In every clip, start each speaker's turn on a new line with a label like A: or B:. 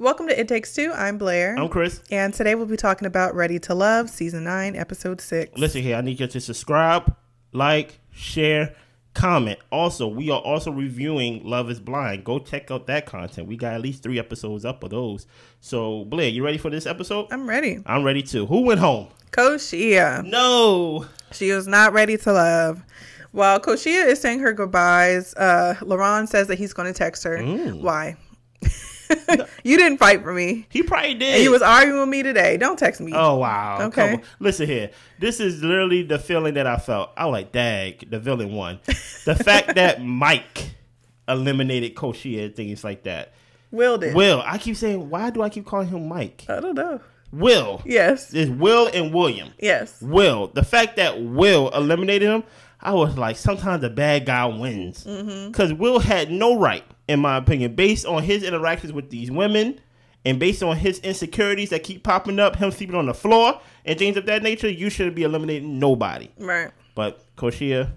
A: Welcome to It Takes Two. I'm Blair.
B: I'm Chris.
A: And today we'll be talking about Ready to Love, Season 9, Episode 6.
B: Listen here, I need you to subscribe, like, share, comment. Also, we are also reviewing Love is Blind. Go check out that content. We got at least three episodes up of those. So, Blair, you ready for this episode?
A: I'm ready.
B: I'm ready too. Who went home?
A: Koshia.
B: No.
A: She was not ready to love. While Koshia is saying her goodbyes, uh, Laron says that he's going to text her.
B: Mm.
A: Why? you didn't fight for me.
B: He probably did.
A: And he was arguing with me today. Don't text me.
B: Oh wow.
A: Okay.
B: Listen here. This is literally the feeling that I felt. I like, dag, the villain won. the fact that Mike eliminated Koshia and things like that.
A: Will did.
B: Will, I keep saying, why do I keep calling him Mike?
A: I don't know.
B: Will.
A: Yes.
B: It's Will and William.
A: Yes.
B: Will. The fact that Will eliminated him, I was like, sometimes the bad guy wins. Because Will had no right, in my opinion, based on his interactions with these women and based on his insecurities that keep popping up, him sleeping on the floor and things of that nature, you shouldn't be eliminating nobody.
A: Right.
B: But Koshia,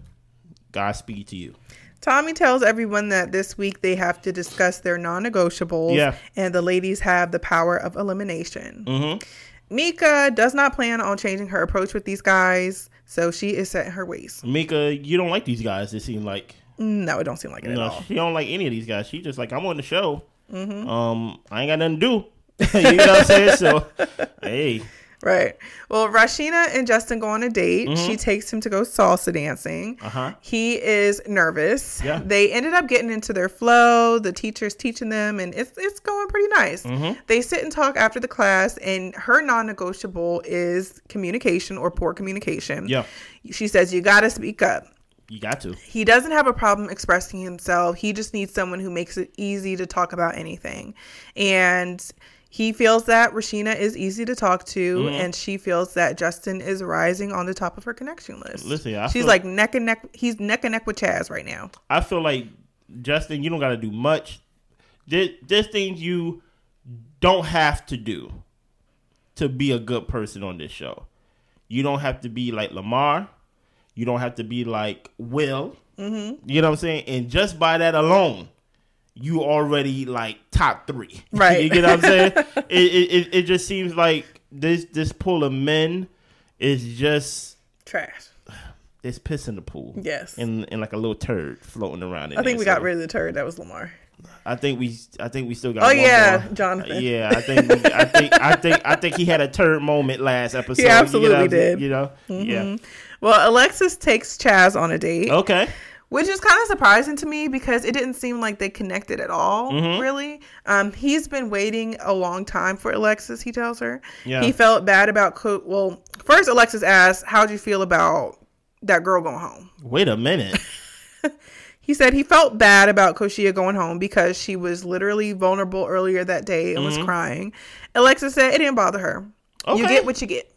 B: Godspeed to you.
A: Tommy tells everyone that this week they have to discuss their non negotiables.
B: Yeah.
A: And the ladies have the power of elimination.
B: Mm-hmm.
A: Mika does not plan on changing her approach with these guys, so she is set in her ways.
B: Mika, you don't like these guys, it seemed like.
A: No, it don't seem like it
B: No,
A: at all.
B: she don't like any of these guys. She just like I'm on the show. Um, I ain't got nothing to do. you know what I'm saying? So, hey,
A: Right. Well, Rasheena and Justin go on a date. She takes him to go salsa dancing.
B: Mm-hmm. uh huh.
A: He is nervous.
B: Yeah.
A: They ended up getting into their flow. The teacher's teaching them, and it's it's going pretty nice.
B: Mm-hmm.
A: They sit and talk after the class, and her non-negotiable is communication or poor communication.
B: Yeah,
A: She says you got to speak up.
B: you got to.
A: He doesn't have a problem expressing himself. He just needs someone who makes it easy to talk about anything. And he feels that Rasheena is easy to talk to,
B: Mm-hmm.
A: and she feels that Justin is rising on the top of her connection list.
B: Listen, I
A: she's like neck and neck. He's neck and neck with Chaz right now.
B: I feel like Justin, you don't got to do much. There, there's things you don't have to do to be a good person on this show. You don't have to be like Lamar. You don't have to be like Will. Mm-hmm. You know what I'm saying? And just by that alone, you already like top three.
A: Right.
B: you get what I'm saying? it, it, it, just seems like this this pool of men is just
A: Trash.
B: it's piss in the pool.
A: Yes.
B: And, and like a little turd floating around in
A: I think
B: there.
A: we got rid of the turd. That was Lamar.
B: I think we I think we still got
A: Oh, yeah,
B: more.
A: Jonathan.
B: Yeah, I think we, I think I think I think he had a turd moment last episode.
A: He absolutely
B: you know,
A: did.
B: You know?
A: Mm-hmm. Well, Alexis takes Chaz on a date.
B: Okay.
A: Which is kind of surprising to me because it didn't seem like they connected at all
B: Mm-hmm.
A: really um he's been waiting a long time for alexis he tells her
B: Yeah.
A: he felt bad about co- well first alexis asked how'd you feel about that girl going home
B: Wait a minute.
A: he said he felt bad about koshia going home because she was literally vulnerable earlier that day and was crying alexis said it didn't bother her Okay. you
B: Mm-hmm.
A: Get what you get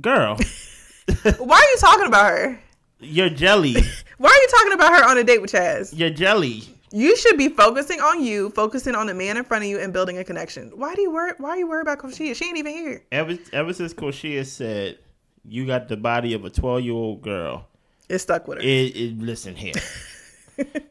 B: Girl,
A: why are you talking about her
B: you're jelly.
A: why are you talking about her on a date with chaz
B: You're jelly.
A: You should be focusing on you, focusing on the man in front of you, and building a connection. Why do you worry? Why are you worried about Koshia? She ain't even here.
B: Ever ever since Koshia said you got the body of a twelve year old girl,
A: It stuck with her.
B: it, it listen here.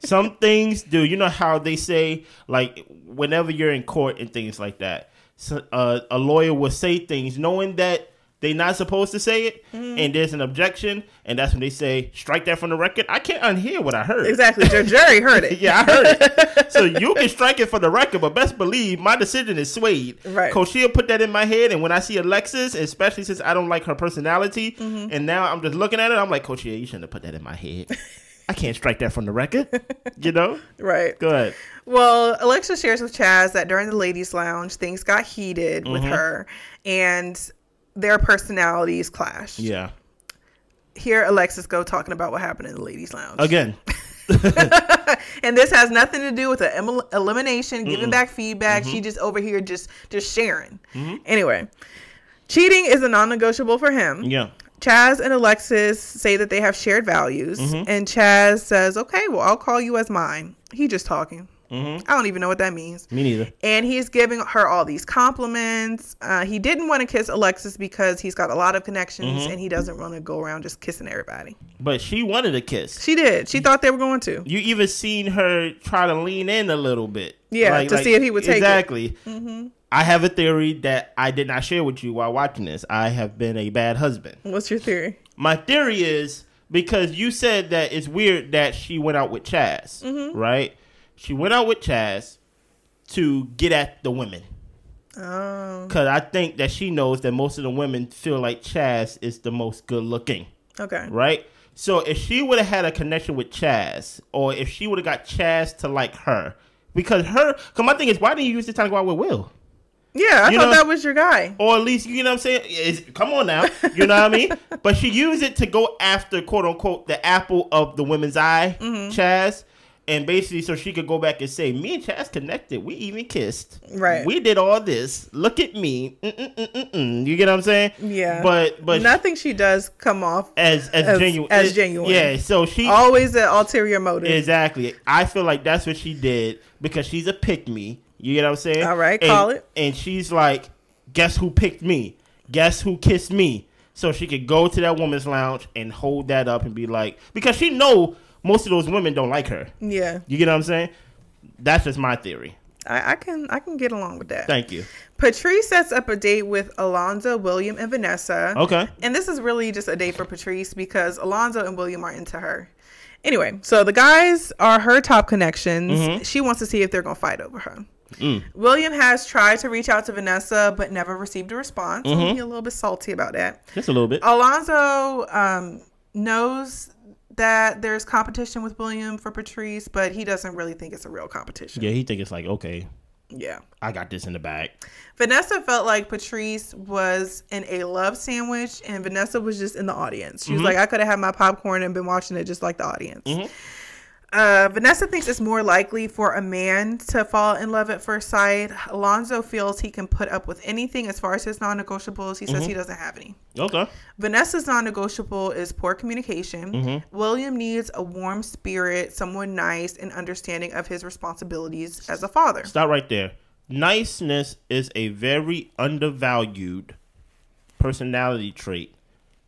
B: Some things do. You know how they say like whenever you're in court and things like that, so, uh, a lawyer will say things knowing that they're not supposed to say it,
A: Mm-hmm.
B: and there's an objection, and that's when they say strike that from the record. I can't unhear what I heard.
A: exactly. Your jury heard it.
B: Yeah, I heard it. so you can strike it for the record, but best believe my decision is swayed.
A: Right.
B: Koshia put that in my head, and when I see Alexis, especially since I don't like her personality,
A: Mm-hmm.
B: and now I'm just looking at it, I'm like, Koshia, you shouldn't have put that in my head. I can't strike that from the record. You know?
A: Right.
B: Go ahead.
A: Well, Alexa shares with Chaz that during the ladies' lounge, things got heated with
B: Mm-hmm.
A: her, and their personalities clash.
B: Yeah.
A: Here, Alexis go talking about what happened in the ladies' lounge.
B: Again.
A: and this has nothing to do with the em- elimination, giving back feedback.
B: Mm-hmm.
A: She just over here just just sharing. Anyway, cheating is a non-negotiable for him.
B: Yeah.
A: Chaz and Alexis say that they have shared values,
B: Mm-hmm.
A: and Chaz says, "Okay, well, I'll call you as mine." He just talking.
B: Mm-hmm.
A: I don't even know what that means.
B: Me neither.
A: And he's giving her all these compliments. Uh, he didn't want to kiss Alexis because he's got a lot of connections,
B: Mm-hmm.
A: and he doesn't want to go around just kissing everybody.
B: But she wanted a kiss.
A: She did. She thought they were going to.
B: You even seen her try to lean in a little bit.
A: Yeah, to see if he would take it.
B: exactly. I have a theory that I did not share with you while watching this. I have been a bad husband.
A: What's your theory?
B: My theory is because you said that it's weird that she went out with Chaz,
A: Mm-hmm.
B: right? She went out with Chaz to get at the women.
A: Oh,
B: Because I think that she knows that most of the women feel like Chaz is the most good looking,
A: okay.
B: right? So if she would have had a connection with Chaz, or if she would have got Chaz to like her, because her, because my thing is, why didn't you use the time to go out with Will?
A: Yeah, I
B: You
A: thought
B: know-
A: that was your guy.
B: Or at least, you know what I'm saying? It's, come on now. You know what I mean? But she used it to go after, quote unquote, the apple of the women's eye,
A: Mm-hmm.
B: Chaz. And basically, so she could go back and say, Me and Chaz connected. We even kissed.
A: Right.
B: We did all this. Look at me. Mm-mm-mm-mm-mm. You get what I'm saying?
A: Yeah.
B: But, but
A: Nothing she does come off
B: as, as,
A: as-
B: genuine.
A: as
B: it-
A: genuine.
B: Yeah. So she.
A: always an ulterior motive.
B: Exactly. I feel like that's what she did because she's a pick me. You get what I'm saying?
A: All right,
B: And-
A: call it.
B: And she's like, guess who picked me? Guess who kissed me? So she could go to that woman's lounge and hold that up and be like, because she know most of those women don't like her.
A: yeah,
B: You get what I'm saying? That's just my theory.
A: I, I can I can get along with that.
B: Thank you.
A: Patrice sets up a date with Alonzo, William, and Vanessa.
B: Okay.
A: And this is really just a date for Patrice because Alonzo and William are into her. Anyway, so the guys are her top connections.
B: Mm-hmm.
A: She wants to see if they're going to fight over her.
B: Mm.
A: William has tried to reach out to Vanessa, but never received a response.
B: Mm-hmm.
A: I'm a little bit salty about that.
B: Just a little bit.
A: Alonzo um, knows that there's competition with William for Patrice, but he doesn't really think it's a real competition.
B: Yeah, he think it's like, okay,
A: yeah.
B: I got this in the bag.
A: Vanessa felt like Patrice was in a love sandwich, and Vanessa was just in the audience. She was mm-hmm. like, I could have had my popcorn and been watching it just like the audience. Mm-hmm. Uh, Vanessa thinks it's more likely for a man to fall in love at first sight. Alonzo feels he can put up with anything as far as his non negotiables. He says he doesn't have any.
B: Okay.
A: Vanessa's non negotiable is poor communication. William needs a warm spirit, someone nice and understanding of his responsibilities as a father.
B: Stop right there. Niceness is a very undervalued personality trait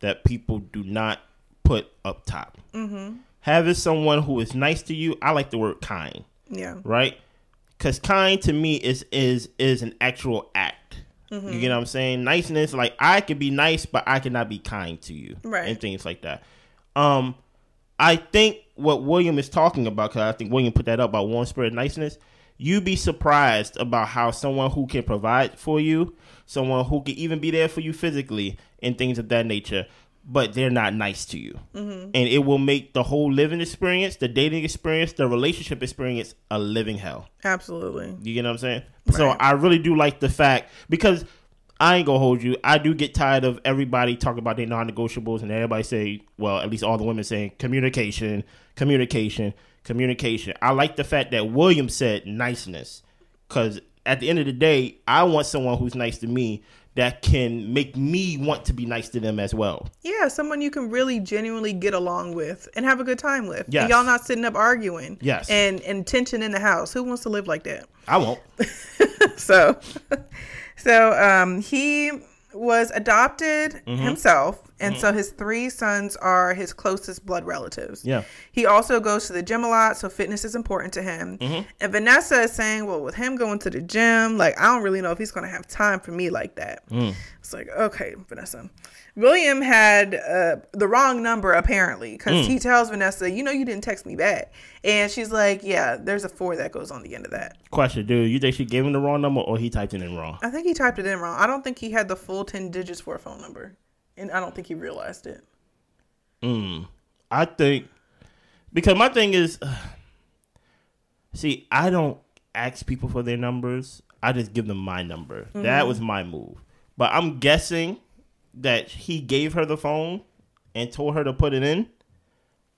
B: that people do not put up top. Mm-hmm. Having someone who is nice to you, I like the word kind,
A: Yeah.
B: right? Because kind to me is is is an actual act.
A: Mm-hmm.
B: You get what I'm saying? Niceness, like I could be nice, but I cannot be kind to you,
A: Right.
B: And things like that. Um, I think what William is talking about, because I think William put that up about warm spirit niceness. You'd be surprised about how someone who can provide for you, someone who can even be there for you physically and things of that nature, but they're not nice to you,
A: Mm-hmm.
B: and it will make the whole living experience, the dating experience, the relationship experience a living hell.
A: Absolutely.
B: You get what I'm saying? So I really do like the fact because I ain't gonna hold you. I do get tired of everybody talking about their non-negotiables and everybody say, well, at least all the women saying communication, communication, communication. I like the fact that William said niceness because at the end of the day, I want someone who's nice to me that can make me want to be nice to them as well.
A: Yeah, someone you can really genuinely get along with and have a good time with.
B: Yes.
A: And y'all not sitting up arguing.
B: Yes.
A: And and tension in the house. Who wants to live like that?
B: I won't.
A: so so um he was adopted
B: Mm-hmm.
A: himself and so his three sons are his closest blood relatives
B: Yeah.
A: he also goes to the gym a lot so fitness is important to him
B: Mm-hmm.
A: and vanessa is saying well with him going to the gym like i don't really know if he's going to have time for me like that
B: Mm.
A: it's like okay vanessa william had uh, the wrong number apparently because
B: Mm.
A: he tells vanessa you know you didn't text me back and she's like yeah there's a four that goes on the end of that
B: Question, dude. You think she gave him the wrong number or he typed it in wrong?
A: I think he typed it in wrong. I don't think he had the full 10 digits for a phone number. And I don't think he realized it.
B: Mm. I think because my thing is, see, I don't ask people for their numbers. I just give them my number. That was my move. But I'm guessing that he gave her the phone and told her to put it in.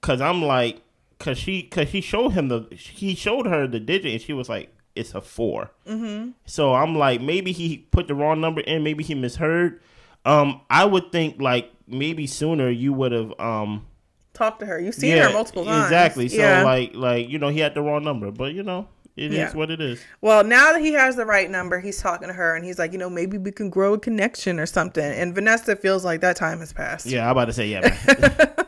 B: Cause I'm like, cause she, cause he showed him the, he showed her the digit and she was like, it's a 4 Mm-hmm. So I'm like, maybe he put the wrong number in. Maybe he misheard. Um, I would think like maybe sooner you would have um
A: talked to her. You've seen her multiple times.
B: Exactly. So
A: Yeah.
B: like like you know he had the wrong number, but you know it is
A: Yeah.
B: what it is.
A: well, now that he has the right number, he's talking to her and he's like, you know, maybe we can grow a connection or something. And Vanessa feels like that time has passed.
B: Yeah, I'm about to say yeah.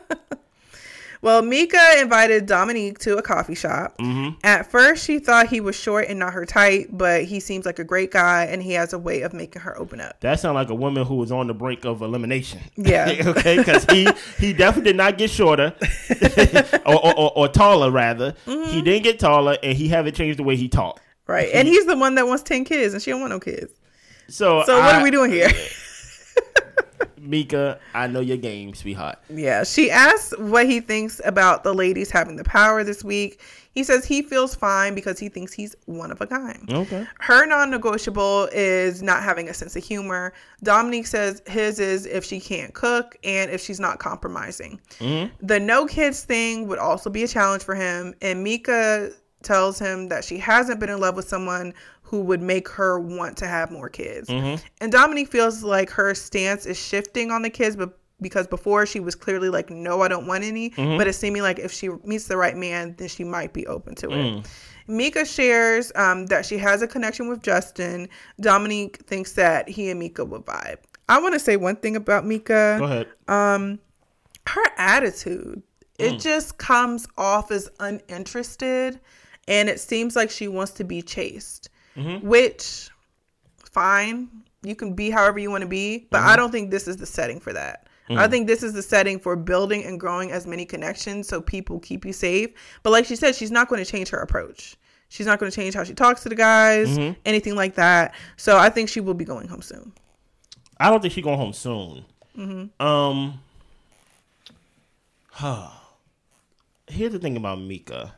A: Well, Mika invited Dominique to a coffee shop.
B: Mm-hmm.
A: At first, she thought he was short and not her type, but he seems like a great guy and he has a way of making her open up.
B: That sounds like a woman who was on the brink of elimination.
A: Yeah.
B: okay, because he he definitely did not get shorter or, or, or, or taller rather.
A: Mm-hmm.
B: He didn't get taller, and he haven't changed the way he talked.
A: Right. And he's the one that wants 10 kids and she don't want no kids.
B: So
A: So, what
B: I-
A: are we doing here?
B: Mika? I know your game, sweetheart.
A: Yeah, she asks what he thinks about the ladies having the power this week. He says he feels fine because he thinks he's one of a kind.
B: Okay.
A: Her non negotiable is not having a sense of humor. Dominique says his is if she can't cook and if she's not compromising. Mm-hmm. The no kids thing would also be a challenge for him. And Mika tells him that she hasn't been in love with someone who would make her want to have more kids. And Dominique feels like her stance is shifting on the kids, but because before she was clearly like, no, I don't want any. But it's seeming like if she meets the right man, then she might be open to it. Mika shares um, that she has a connection with Justin. Dominique thinks that he and Mika would vibe. I want to say one thing about Mika
B: Go ahead.
A: Um, her attitude it just comes off as uninterested and it seems like she wants to be chased Mm-hmm. which fine you can be however you want to be but i mm-hmm. don't think this is the setting for that i mm. think this is the setting for building and growing as many connections so people keep you safe but like she said she's not going to change her approach she's not going to change how she talks to the guys mm-hmm. anything like that so i think she will be going home soon
B: I don't think she's going home soon. Um. huh. Here's the thing about Mika.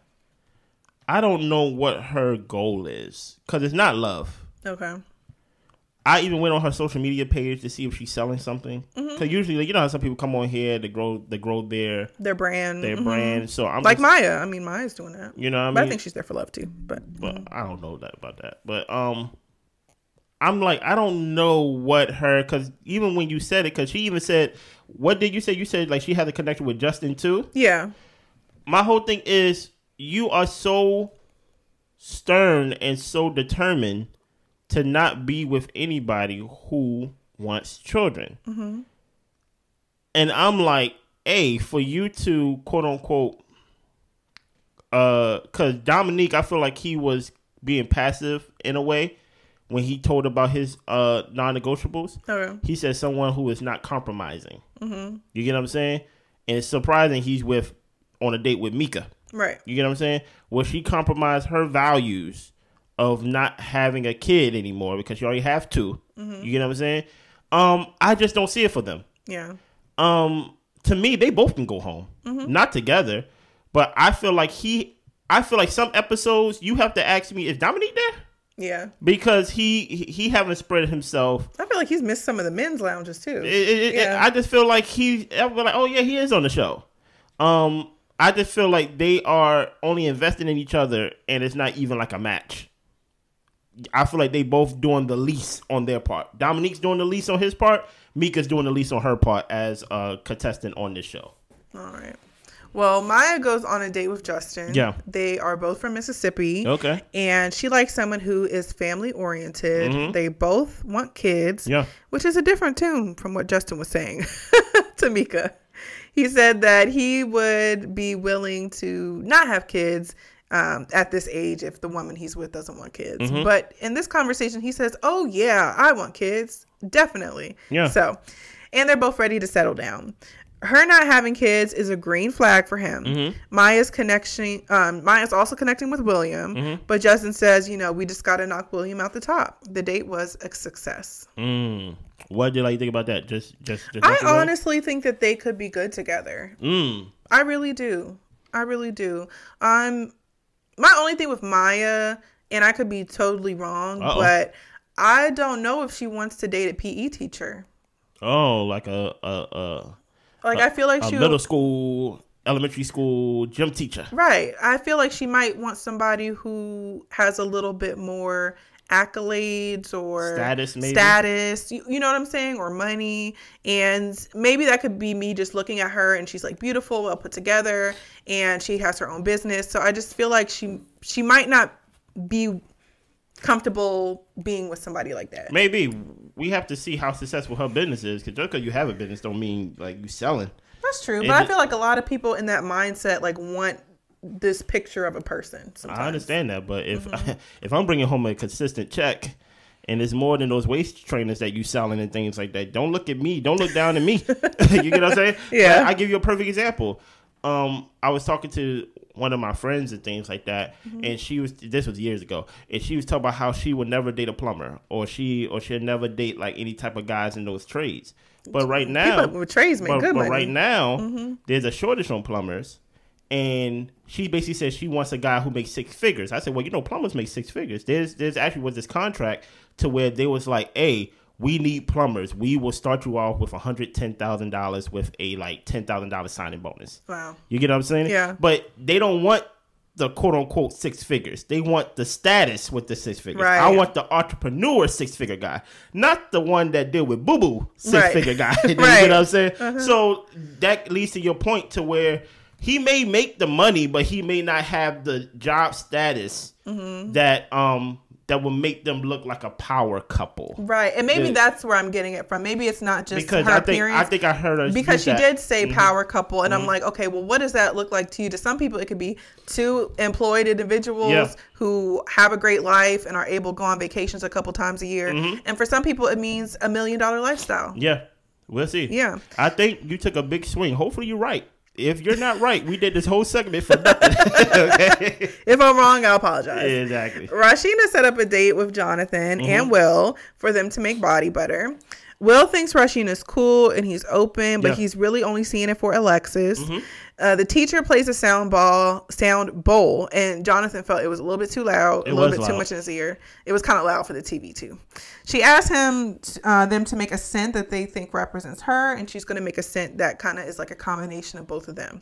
B: I don't know what her goal is because it's not love.
A: okay
B: I even went on her social media page to see if she's selling something. Because usually, like, you know how some people come on here to grow, to grow their
A: their brand
B: their
A: mhm.
B: brand. So I'm
A: like
B: just-
A: maya i mean maya's doing that
B: you know, what I
A: But
B: mean,
A: I think she's there for love too. But
B: but I don't know that about that. But um, I'm like, I don't know what her because even when you said it, because she even said, what did you say? You said like she had a connection with Justin too.
A: yeah,
B: My whole thing is you are so stern and so determined to not be with anybody who wants children. And I'm like, hey, for you to quote unquote, uh, because Dominique, I feel like he was being passive in a way when he told about his uh non-negotiables.
A: okay,
B: He said someone who is not compromising. Mm-hmm. You get what I'm saying? And it's surprising he's with on a date with Mika.
A: Right,
B: You get what I'm saying? Will she compromise her values of not having a kid anymore because you already have 2 You get what I'm saying? Um, I just don't see it for them.
A: yeah,
B: Um, to me, they both can go home, not together. But I feel like he, I feel like some episodes you have to ask me is Dominique there
A: yeah.
B: because he he, haven't spread himself.
A: I feel like he's missed some of the men's lounges too.
B: It- it- it-
A: Yeah.
B: I just feel like he, I'm like, oh yeah, he is on the show. Um, I just feel like they are only investing in each other, and it's not even like a match. I feel like they both doing the least on their part. Dominique's doing the least on his part. Mika's doing the least on her part as a contestant on this show.
A: All right. Well, Maya goes on a date with Justin.
B: Yeah.
A: They are both from Mississippi.
B: Okay.
A: And she likes someone who is family oriented. They both want kids.
B: Mm-hmm. Yeah.
A: Which is a different tune from what Justin was saying to Mika. He said that he would be willing to not have kids um, at this age if the woman he's with doesn't want kids.
B: Mm-hmm.
A: But in this conversation, he says, Oh, yeah, I want kids. Definitely.
B: Yeah.
A: So, and they're both ready to settle down. Her not having kids is a green flag for him.
B: Mm-hmm.
A: Maya's connection, um, Maya's also connecting with William,
B: Mm-hmm.
A: but Justin says, you know, we just got to knock William out the top. The date was a success.
B: Mm. What did I think about that? Just, just, just.
A: I honestly think that they could be good together.
B: Mm.
A: I really do. I really do. Um, my only thing with Maya, and I could be totally wrong,
B: Uh-oh.
A: but I don't know if she wants to date a PE teacher.
B: Oh, like a a a,
A: Like I feel like
B: a
A: she
B: middle school, elementary school gym teacher.
A: right. I feel like she might want somebody who has a little bit more accolades or
B: Status, maybe?
A: status you, you know what i'm saying or money and maybe that could be me just looking at her and she's like beautiful well put together and she has her own business so i just feel like she she might not be comfortable being with somebody like that
B: Maybe we have to see how successful her business is. Because just because you have a business don't mean like you selling.
A: That's true,
B: It
A: but I feel like a lot of people in that mindset like want this picture of a person. Sometimes.
B: I understand that, but if
A: Mm-hmm.
B: if I'm bringing home a consistent check. And it's more than those waist trainers that you selling and things like that. Don't look at me. Don't look down at me. you get what I'm saying?
A: Yeah.
B: Like, I give you a perfect example. Um, I was talking to one of my friends and things like that,
A: Mm-hmm.
B: and she was this was years ago, and she was talking about how she would never date a plumber, or she or she'll never date like any type of guys in those trades. But right now,
A: People trades make
B: but,
A: good
B: but
A: money.
B: right now,
A: Mm-hmm.
B: there's a shortage on plumbers, and she basically says she wants a guy who makes six figures. I said, well, you know, plumbers make six figures. There's there's actually was this contract to where they was like, hey, we need plumbers. We will start you off with hundred ten thousand dollars with a like ten thousand dollars signing bonus.
A: Wow.
B: You get what I'm saying?
A: Yeah.
B: But they don't want the quote unquote six figures. They want the status with the six figures.
A: Right.
B: I want the entrepreneur six figure guy, not the one that deal with boo boo six
A: Right.
B: figure guy. you
A: Right. Uh-huh.
B: know what I'm saying? So that leads to your point to where he may make the money, but he may not have the job status
A: Mm-hmm.
B: that um that will make them look like a power couple.
A: Right, and maybe that's where I'm getting it from. Maybe it's not just
B: Because
A: her
B: I think
A: appearance.
B: I think I heard her
A: because she
B: that. Mm-hmm.
A: did say power couple and i'm like okay well what does that look like to you to some people it could be two employed individuals
B: Yeah.
A: who have a great life and are able to go on vacations a couple times a year
B: Mm-hmm.
A: and for some people it means a million dollar lifestyle
B: Yeah, we'll see.
A: Yeah.
B: I think you took a big swing. Hopefully, you're right. If you're not right, we did this whole segment for nothing. okay.
A: if i'm wrong i apologize
B: Exactly.
A: Rasheena set up a date with Jonathan
B: Mm-hmm.
A: and Will for them to make body butter. Will thinks Rasheena is cool and he's open, but
B: Yeah. Mm-hmm.
A: he's really only seeing it for Alexis. Uh, the teacher plays a sound ball, sound bowl, and Jonathan felt it was a little bit too loud,
B: It
A: a little bit too much in his ear. It was kind of loud for the TV too. She asked him, uh, them to make a scent that they think represents her, and she's going to make a scent that kind of is like a combination of both of them.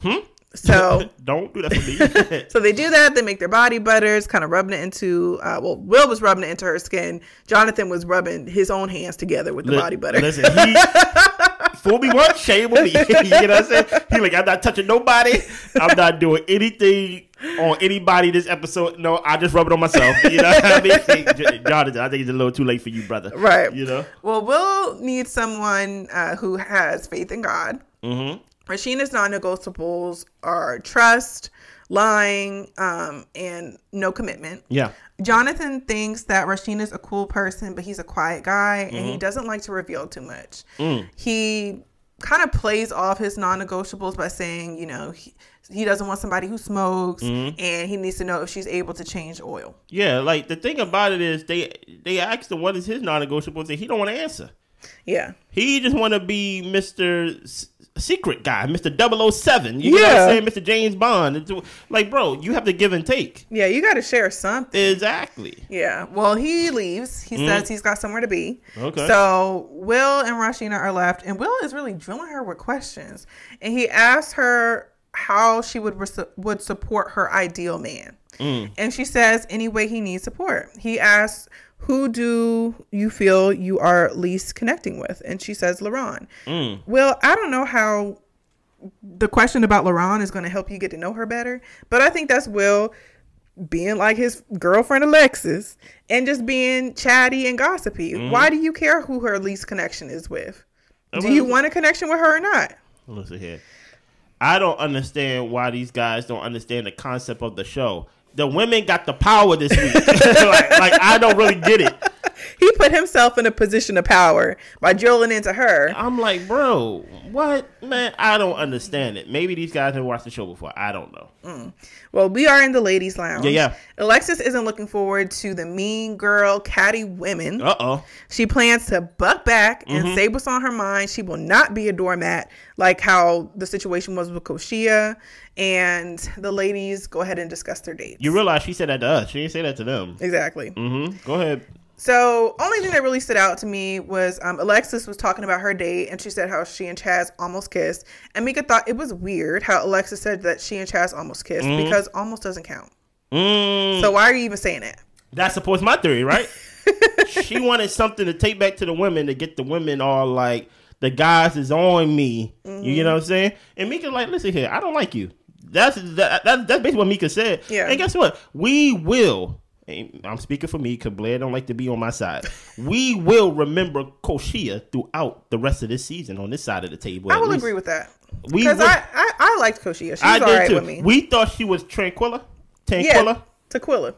B: Hmm?
A: So
B: Don't do that for me.
A: so they do that. They make their body butters, kind of rubbing it into. Uh, well, Will was rubbing it into her skin. Jonathan was rubbing his own hands together with the
B: Li-
A: body butter.
B: Listen, he fool me once, shame on me. you know what I'm saying? He like, I'm not touching nobody. I'm not doing anything on anybody this episode. No, I just rub it on myself. You know what I mean? Jonathan, I think it's a little too late for you, brother.
A: Right.
B: You know?
A: Well, Will needs someone uh, who has faith in God.
B: Mm-hmm.
A: Rasheena's non-negotiables are trust, lying, um, and no commitment.
B: Yeah.
A: Jonathan thinks that Rasheena's a cool person, but he's a quiet guy and
B: Mm-hmm.
A: he doesn't like to reveal too much.
B: Mm.
A: He kind of plays off his non-negotiables by saying, you know, he, he doesn't want somebody who smokes
B: Mm-hmm.
A: and he needs to know if she's able to change oil.
B: Yeah, like the thing about it is they they asked him what is his non-negotiables and he don't want to answer.
A: Yeah.
B: He just want to be Mr. Secret guy, Mr. 007. You know what
A: Yeah.
B: I'm saying? Mr. James Bond. It's like, bro, you have to give and take.
A: Yeah, you got to share something.
B: Exactly.
A: Yeah. Well, he leaves. He says he's got somewhere to be.
B: Mm. Okay.
A: So Will and Rasheena are left, and Will is really drilling her with questions. And he asks her how she would res- would support her ideal man.
B: Mm.
A: And she says any way he needs support. He asks, "Who do you feel you are least connecting with?" And she says, "Laron."
B: Mm.
A: Well, I don't know how the question about Laron is going to help you get to know her better, but I think that's Will being like his girlfriend Alexis and just being chatty and gossipy.
B: Mm-hmm.
A: Why do you care who her least connection is with? Do
B: well,
A: you want a connection with her or not?
B: Listen here. I don't understand why these guys don't understand the concept of the show. The women got the power this week. like, like, I don't really get it.
A: He put himself in a position of power by drilling into her.
B: I'm like, bro, what? Man, I don't understand it. Maybe these guys have watched the show before. I don't know.
A: Well, we are in the ladies' lounge.
B: Yeah, yeah.
A: Alexis isn't looking forward to the mean girl, catty women.
B: Uh oh.
A: She plans to buck back and
B: Mm-hmm.
A: say what's on her mind. She will not be a doormat like how the situation was with Koshia. And the ladies go ahead and discuss their dates.
B: You realize she said that to us. She didn't say that to them.
A: exactly.
B: Mm-hmm. Go ahead.
A: So, only thing that really stood out to me was um, Alexis was talking about her date, and she said how she and Chaz almost kissed. And Mika thought it was weird how Alexis said that she and Chaz almost kissed because almost doesn't count.
B: Mm,
A: So why are you even saying that?
B: that supports my theory, right? she wanted something to take back to the women to get the women all like, the guys is on me. You know what I'm saying? And Mika's like, listen here, I don't like you. That's that, that, that's basically what Mika said.
A: Yeah.
B: And guess what? We will I'm speaking for me because Blair don't like to be on my side. we will remember Koshia throughout the rest of this season on this side of the table.
A: I will
B: least.
A: agree with that.
B: We
A: Because I, I, I liked Koshia. She's
B: I
A: all right
B: too.
A: with me.
B: We thought she was Tranquilla, Tranquilla,
A: yeah, Tequila.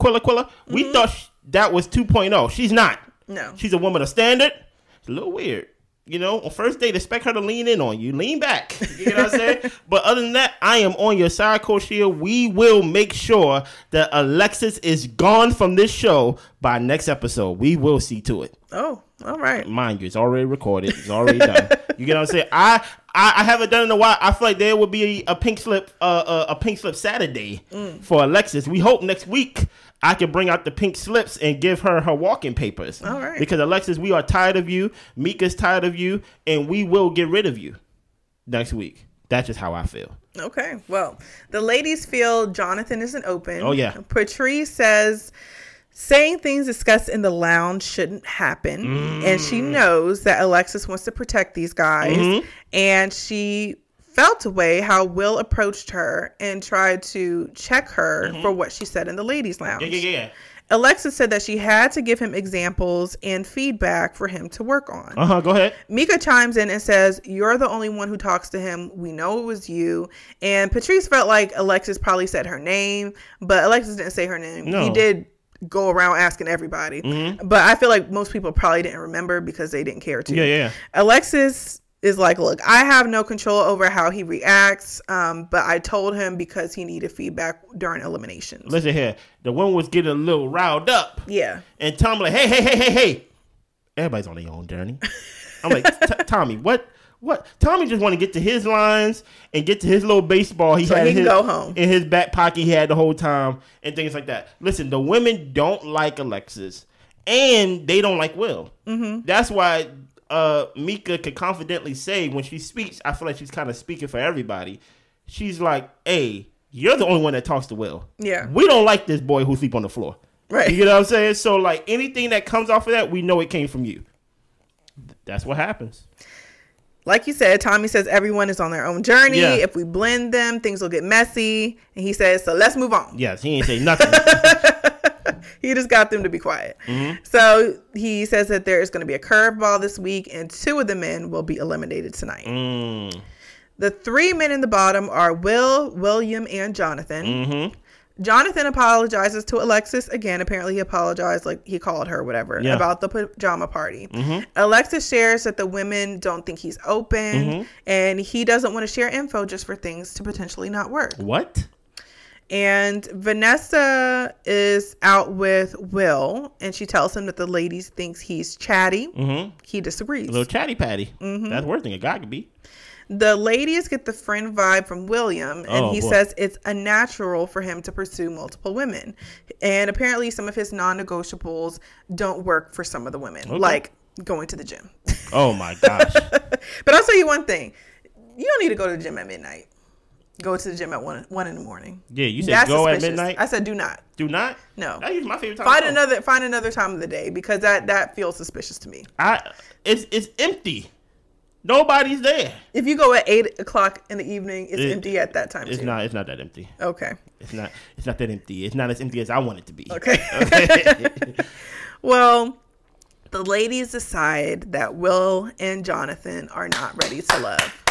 B: Quilla Quilla. We
A: Mm-hmm.
B: thought sh- that was 2.0. She's not.
A: No.
B: She's a woman of standard. It's a little weird. You know, on first date, expect her to lean in on you. Lean back. You know what I'm saying? but other than that, I am on your side, Coach Shield. We will make sure that Alexis is gone from this show by next episode. We will see to it.
A: Oh, all right.
B: Mind you, it's already recorded. It's already done. You get what I'm saying? I, I I haven't done it in a while. I feel like there will be a pink slip, uh, uh, a pink slip Saturday
A: Mm.
B: for Alexis. We hope next week I can bring out the pink slips and give her her walking papers.
A: All right.
B: Because Alexis, we are tired of you. Mika's tired of you, and we will get rid of you next week. That's just how I feel.
A: Okay. Well, the ladies feel Jonathan isn't open.
B: Oh, yeah.
A: Patrice says saying things discussed in the lounge shouldn't happen. And she
B: Mm.
A: knows that Alexis wants to protect these guys.
B: Mm-hmm.
A: And she felt away how Will approached her and tried to check her for what she said in the ladies' lounge.
B: Mm-hmm. Yeah, yeah, yeah.
A: Alexis said that she had to give him examples and feedback for him to work on.
B: Uh huh. Go ahead.
A: Mika chimes in and says, You're the only one who talks to him. We know it was you. And Patrice felt like Alexis probably said her name, but Alexis didn't say her name.
B: No.
A: He did go around asking everybody. But I feel like most people probably didn't remember because they didn't care to.
B: Yeah, yeah.
A: Alexis is like, Look, I have no control over how he reacts, um, but I told him because he needed feedback during eliminations.
B: Listen here. The one was getting a little riled up.
A: yeah.
B: And Tom like, hey, hey, hey, hey, hey. Everybody's on their own journey. I'm like, Tommy, what? What? Tommy just want to get to his lines and get to his little baseball he
A: So
B: had
A: he
B: his,
A: go home.
B: in his back pocket he had the whole time and things like that. Listen, the women don't like Alexis and they don't like Will. Mm-hmm. That's why uh, Mika could confidently say when she speaks, I feel like she's kind of speaking for everybody. She's like, hey, you're the only one that talks to Will.
A: Yeah.
B: We don't like this boy who sleep on the floor.
A: Right.
B: You know what I'm saying? So like anything that comes off of that, we know it came from you. That's what happens.
A: like you said, Tommy says everyone is on their own journey.
B: Yeah.
A: If we blend them, things will get messy. And he says, so let's move on.
B: Yes, he ain't say nothing.
A: He just got them to be quiet.
B: Mm-hmm.
A: So he says that there is going to be a curveball this week, and two of the men will be eliminated tonight.
B: mm,
A: The three men in the bottom are Will, William, and Jonathan.
B: mm-hmm.
A: Jonathan apologizes to Alexis again. Apparently, he apologized, like he called her, whatever,
B: Yeah.
A: about the pajama party. Alexis shares that the women don't think he's open, and he doesn't want to share info just for things to potentially not work.
B: What?
A: And Vanessa is out with Will, and she tells him that the ladies thinks he's chatty.
B: Mm-hmm.
A: He disagrees.
B: A little chatty patty.
A: Mm-hmm.
B: That's worse than a guy could be.
A: The ladies get the friend vibe from William, and
B: Oh,
A: he
B: boy.
A: says it's unnatural for him to pursue multiple women. And apparently, some of his non negotiables don't work for some of the women, like going to the gym.
B: Oh my gosh.
A: but I'll tell you one thing you don't need to go to the gym at midnight. Go to the gym at one, one in the morning.
B: Yeah, you said
A: That's
B: go at
A: suspicious.
B: midnight.
A: I said do not.
B: Do not.
A: No.
B: That is my favorite time.
A: Find another find another time of the day because that that feels suspicious to me.
B: I. It's it's empty. Nobody's there.
A: If you go at eight o'clock in the evening, it's
B: It-
A: empty at that time
B: It's
A: too.
B: not. It's not that empty.
A: Okay.
B: It's not. It's not that empty. It's not as empty as I want it to be.
A: Okay.
B: Okay.
A: Well, the ladies decide that Will and Jonathan are not ready to love.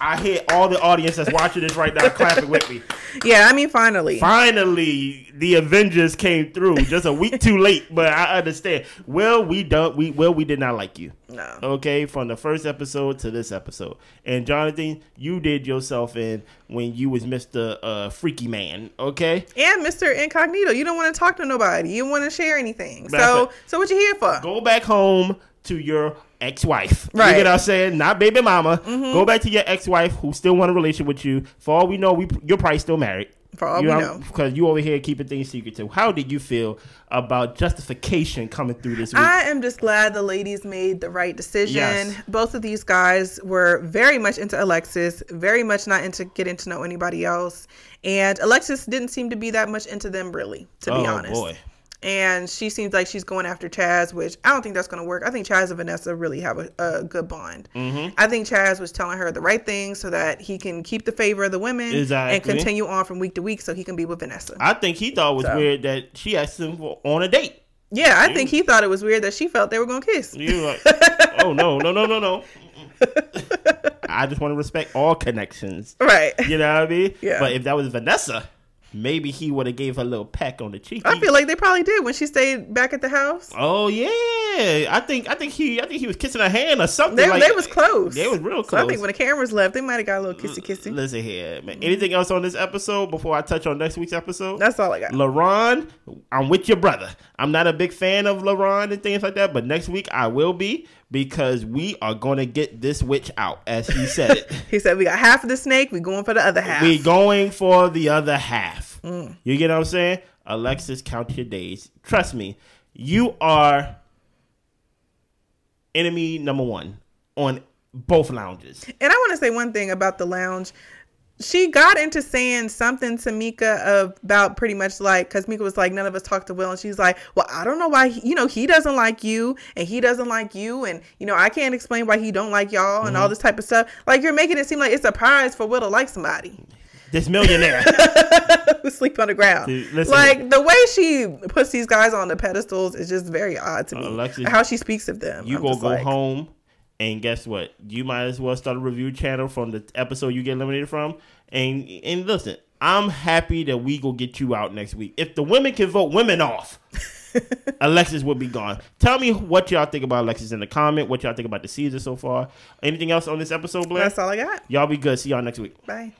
B: I hear all the audience that's watching this right now clapping with me.
A: Yeah, I mean, finally.
B: Finally, the Avengers came through. Just a week too late, but I understand. Well, we don't. We well, we did not like you.
A: No.
B: Okay, from the first episode to this episode, and Jonathan, you did yourself in when you was Mister uh, Freaky Man. Okay,
A: And Mr. Incognito, you don't want to talk to nobody. You don't want to share anything. So, so what you here for?
B: go back home to your ex-wife. You
A: Right. Mm-hmm.
B: get what I'm saying? Not baby mama. Go back to your ex-wife who still want a relationship with you. For all we know, we you're probably still married.
A: For all
B: you
A: we know.
B: because you over here keeping things secret too. How did you feel about justification coming through this week?
A: I am just glad the ladies made the right decision.
B: Yes.
A: Both of these guys were very much into Alexis, very much not into getting to know anybody else. And Alexis didn't seem to be that much into them, really, to be
B: oh
A: honest.
B: boy.
A: And she seems like she's going after Chaz, which I don't think that's going to work. I think Chaz and Vanessa really have a, a good bond.
B: Mm-hmm.
A: I think Chaz was telling her the right things so that he can keep the favor of the women
B: Exactly.
A: and continue on from week to week so he can be with Vanessa.
B: I think he thought it was
A: So.
B: weird that she asked him for, on a date.
A: yeah, I think he thought it was weird that she felt they were going to kiss.
B: You like, oh no, no, no, no, no. I just want to respect all connections.
A: Right.
B: You know what I mean?
A: Yeah.
B: But if that was Vanessa, maybe he would have gave her a little peck on the cheek.
A: I feel like they probably did when she stayed back at the house.
B: Oh yeah, I think I think he I think he was kissing her hand or something.
A: They,
B: like
A: they was close.
B: They was real
A: So I think when the cameras left, they might have got a little kissy kissy.
B: Listen here, man. Anything else on this episode before I touch on next week's episode?
A: That's all I got.
B: LaRon, I'm with your brother. I'm not a big fan of LaRon and things like that, but next week I will be because we are gonna get this witch out, as he said it.
A: He said we got half of the snake. We going for the other half.
B: we going for the other half.
A: Mm.
B: You get what I'm saying? Alexis, count your days. Trust me, you are enemy number one on both lounges.
A: And I want to say one thing about the lounge. She got into saying something to Mika about pretty much like, because Mika was like, none of us talked to Will. And she's like, well, I don't know why, he, you know, he doesn't like you and he doesn't like you. And, you know, I can't explain why he don't like y'all and all
B: Mm-hmm.
A: this type of stuff. Like, you're making it seem like it's a prize for Will to like somebody
B: This millionaire.
A: who sleep on the ground.
B: Dude,
A: like, the way she puts these guys on the pedestals is just very odd to me.
B: Alexis,
A: How she speaks of them.
B: you
A: I'm
B: gonna go
A: like,
B: home and guess what? You might as well start a review channel from the episode you get eliminated from. And and listen, I'm happy that we go get you out next week. If the women can vote women off, Alexis will be gone. Tell me what y'all think about Alexis in the comment. What y'all think about the season so far. Anything else on this episode, Blair?
A: That's all I got.
B: Y'all be good. See y'all next week.
A: Bye.